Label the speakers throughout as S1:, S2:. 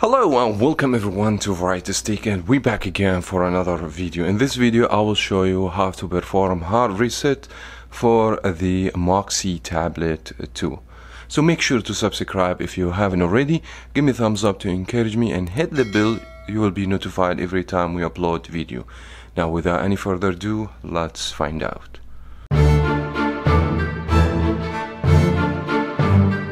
S1: Hello and welcome everyone to Varieties Teck and we back again for another video. In this video I will show you how to perform hard reset for the Moxee Tablet 2. So make sure to subscribe if you haven't already, give me thumbs up to encourage me and hit the bell, you will be notified every time we upload video. Now without any further ado, let's find out.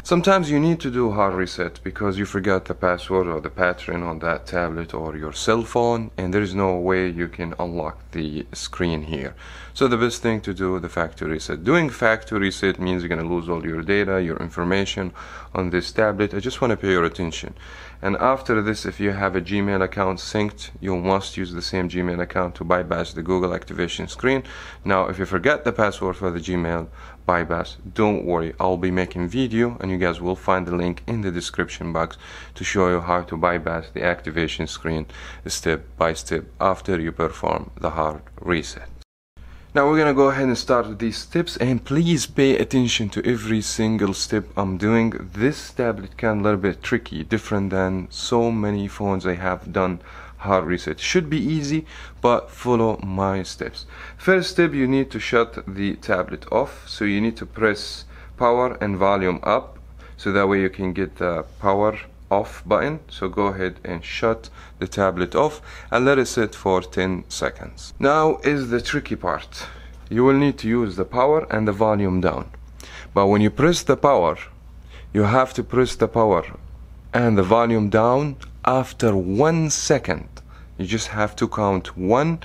S1: Sometimes you need to do hard reset because you forgot the password or the pattern on that tablet or your cell phone and there is no way you can unlock the screen here. So the best thing to do the factory reset. Doing factory reset means you're going to lose all your data, your information on this tablet. I just want to pay your attention. And after this, if you have a Gmail account synced, you must use the same Gmail account to bypass the Google activation screen. Now, if you forget the password for the Gmail bypass, don't worry. I'll be making video and you guys will find the link in the description box to show you how to bypass the activation screen step by step after you perform the hard reset. Now we're gonna go ahead and start with these steps and please pay attention to every single step I'm doing. This tablet can a little bit tricky, different than so many phones I have done hard reset. Should be easy, but follow my steps. First step, you need to shut the tablet off. So you need to press power and volume up so that way you can get the power off button. So go ahead and shut the tablet off and let it sit for 10 seconds. Now is the tricky part. You will need to use the power and the volume down. But when you press the power you have to press the power and the volume down after one second. You just have to count one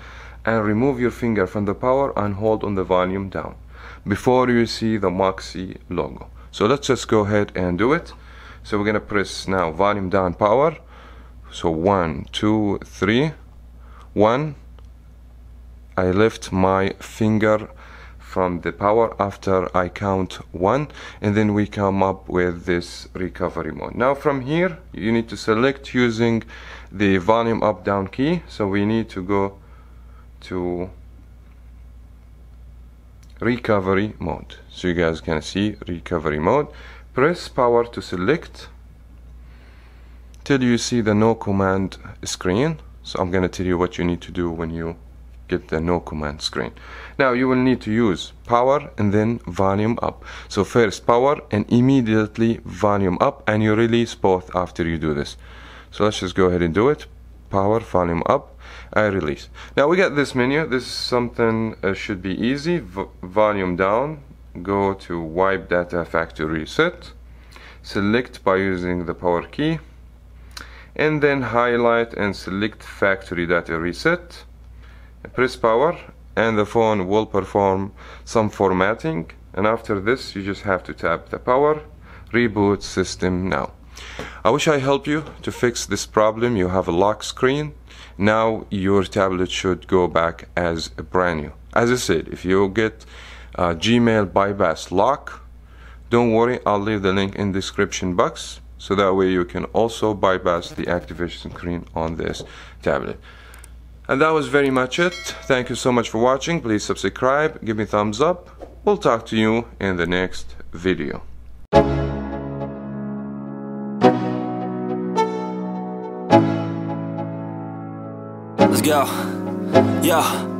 S1: and remove your finger from the power and hold on the volume down before you see the Moxee logo. So let's just go ahead and do it so we're gonna press now volume down power. So one two three. One. I lift my finger from the power after I count one and then we come up with this recovery mode. Now from here you need to select using the volume up down key. So we need to go to recovery mode. So you guys can see recovery mode Press power to select till you see the no command screen. So I'm going to tell you what you need to do when you get the no command screen. Now you will need to use power and then volume up. So first power and immediately volume up and you release both after you do this. So let's just go ahead and do it. Power, volume up, I release. Now we get this menu. This is something uh, should be easy. V volume down, go to wipe data factory reset select by using the power key and then highlight and select factory data reset press power and the phone will perform some formatting. And after this you just have to tap the power reboot system now. I wish I help you to fix this problem. You have a lock screen. Now your tablet should go back as brand new. As I said if you get uh, Gmail bypass lock. Don't worry, I'll leave the link in description box so that way you can also bypass the activation screen on this tablet. And that was very much it. Thank you so much for watching. Please subscribe, give me thumbs up. We'll talk to you in the next video.
S2: Let's go. Yeah.